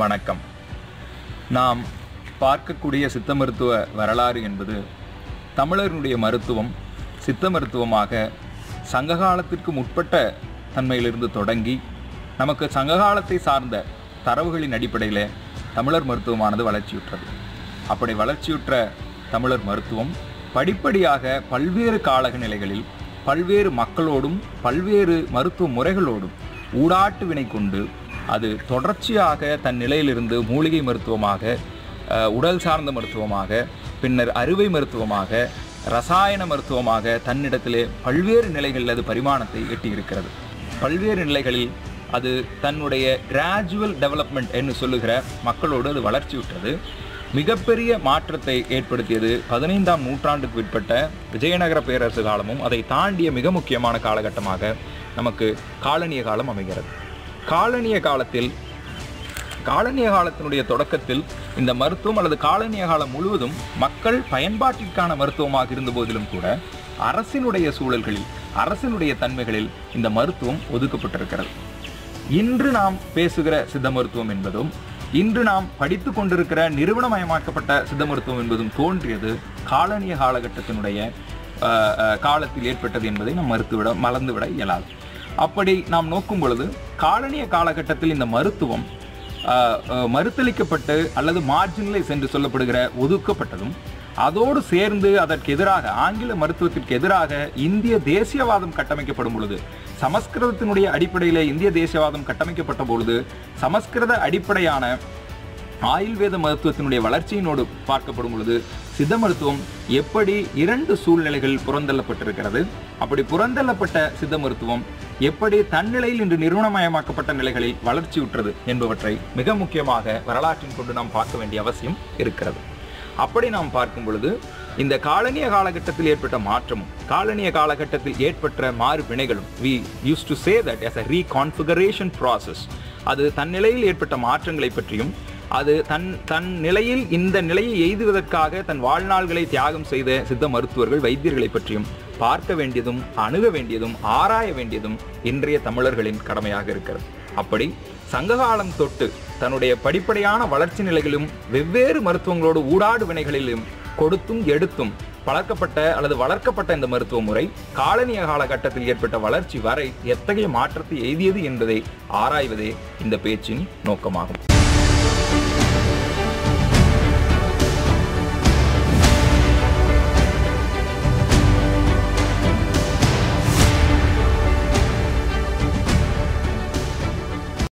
வணக்கம். நாம் பார்க்கக்கூடிய சித்த மருத்துவ வரலாறு என்பது தமிழர்களுடைய மருத்துவம் சித்த மருத்துவமாக சங்ககாலத்திற்கு முற்பட்ட தன்மையிலிருந்து தொடங்கி நமக்கு சங்ககாலத்தை சார்ந்த தரவுகளின் அடிப்படையில் தமிழர் மருத்துவமானது வளர்ச்சியுற்றது. அப்படி வளர்ச்சியுற்ற தமிழர் மருத்துவம் படிப்படியாக பல்வேறு காலக நிலைகளில் பல்வேறு மக்களோடும் பல்வேறு மருத்துவ முறைகளோடும் ஊடாட்டு வினை கொண்டு அது தொடர்ச்சியாக தன் நிலையிலிருந்து மூலிகை மருத்துவமாக உடல் சார்ந்த மருத்துவமாக பின்னர் அறுவை மருத்துவமாக ரசாயன மருத்துவமாக தன்னிடத்திலே பல்வேறு நிலைகளில் அது பரிமாணத்தை எட்டியிருக்கிறது. பல்வேறு நிலைகளில் அது தன்னுடைய கிராஜுவல் டெவலப்மெண்ட் என்று சொல்லுகிற மக்களோடு அது வளர்ச்சியுற்றது. மிகப்பெரிய மாற்றத்தை ஏற்படுத்தியது பதினைந்தாம் நூற்றாண்டுக்கு உட்பட்ட விஜயநகர பேரரசு காலமும் அதை தாண்டிய மிக முக்கியமான காலகட்டமாக நமக்கு காலனிய காலம் அமைகிறது. காலனிய காலத்தில் காலனிய காலத்தினுடைய தொடக்கத்தில் இந்த மருத்துவம் அல்லது காலனிய காலம் முழுவதும் மக்கள் பயன்பாட்டிற்கான மருத்துவமாக இருந்த போதிலும் கூட அரசினுடைய சூழல்களில் அரசினுடைய தன்மைகளில் இந்த மருத்துவம் ஒதுக்கப்பட்டிருக்கிறது. இன்று நாம் பேசுகிற சித்த மருத்துவம் என்பதும் இன்று நாம் படித்து கொண்டிருக்கிற நிறுவனமயமாக்கப்பட்ட சித்த மருத்துவம் என்பதும் தோன்றியது காலனிய காலகட்டத்தினுடைய காலத்தில் ஏற்பட்டது என்பதை நாம் மறுத்துவிட மறந்துவிட இயலாது. அப்படி நாம் நோக்கும் பொழுது காலனிய காலகட்டத்தில் இந்த மருத்துவம் மறுத்தளிக்கப்பட்டு அல்லது மார்ஜினலைஸ் என்று சொல்லப்படுகிற ஒதுக்கப்பட்டதும் அதோடு சேர்ந்து அதற்கு எதிராக ஆங்கில மருத்துவத்திற்கு எதிராக இந்திய தேசியவாதம் கட்டமைக்கப்படும் பொழுது சமஸ்கிருதத்தினுடைய அடிப்படையில் இந்திய தேசியவாதம் கட்டமைக்கப்பட்ட பொழுது சமஸ்கிருத அடிப்படையான ஆயுர்வேத மருத்துவத்தினுடைய வளர்ச்சியினோடு பார்க்கப்படும் பொழுது சித்த மருத்துவம் எப்படி இரண்டு சூழ்நிலைகள் புறந்தள்ளப்பட்டிருக்கிறது? அப்படி புறந்தள்ளப்பட்ட சித்த மருத்துவம் எப்படி தன்னிலையில் இன்று நிறுவனமயமாக்கப்பட்ட நிலைகளில் வளர்ச்சியுற்றது என்பவற்றை மிக முக்கியமாக வரலாற்றின் கொண்டு நாம் பார்க்க வேண்டிய அவசியம் இருக்கிறது. அப்படி நாம் பார்க்கும் பொழுது இந்த காலனிய காலகட்டத்தில் ஏற்பட்ட மாற்றமும் காலனிய காலகட்டத்தில் ஏற்பட்ட மாறுவினைகளும் we use to say that as a reconfiguration process அது தன்னிலையில் ஏற்பட்ட மாற்றங்களை பற்றியும் அது தன் தன் நிலையில் இந்த நிலையை எய்துவதற்காக தன் வாழ்நாள்களை தியாகம் செய்த சித்த மருத்துவர்கள் வைத்தியர்களை பற்றியும் பார்க்க வேண்டியதும் அணுக வேண்டியதும் ஆராய வேண்டியதும் இன்றைய தமிழர்களின் கடமையாக இருக்கிறது. அப்படி சங்ககாலம் தொட்டு தன்னுடைய படிப்படியான வளர்ச்சி நிலைகளிலும் வெவ்வேறு மருத்துவங்களோடு ஊடாடு வினைகளிலும் கொடுத்தும் எடுத்தும் பழக்கப்பட்ட அல்லது வளர்க்கப்பட்ட இந்த மருத்துவ முறை காலனிய காலகட்டத்தில் ஏற்பட்ட வளர்ச்சி வரை எத்தகைய மாற்றத்தை எய்தியது என்பதை ஆராய்வதே இந்த பேச்சின் நோக்கமாகும்.